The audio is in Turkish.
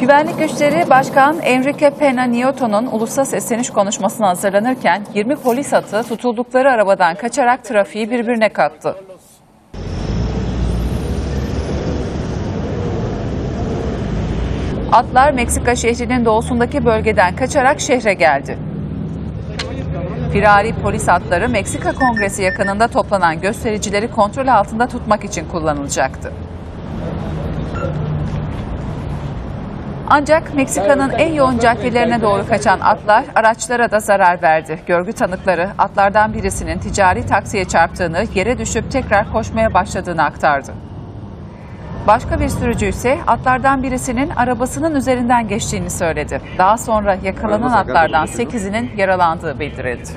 Güvenlik güçleri Başkan Enrique Pena Nieto'nun ulusa sesleniş konuşmasına hazırlanırken 20 polis atı tutuldukları arabadan kaçarak trafiği birbirine kattı. Atlar Meksika şehrinin doğusundaki bölgeden kaçarak şehre geldi. Firari polis atları Meksika Kongresi yakınında toplanan göstericileri kontrol altında tutmak için kullanılacaktı. Ancak Meksika'nın en yoğun caddelerine doğru kaçan atlar araçlara da zarar verdi. Görgü tanıkları atlardan birisinin ticari taksiye çarptığını, yere düşüp tekrar koşmaya başladığını aktardı. Başka bir sürücü ise atlardan birisinin arabasının üzerinden geçtiğini söyledi. Daha sonra yakalanan atlardan 8'inin yaralandığı bildirildi.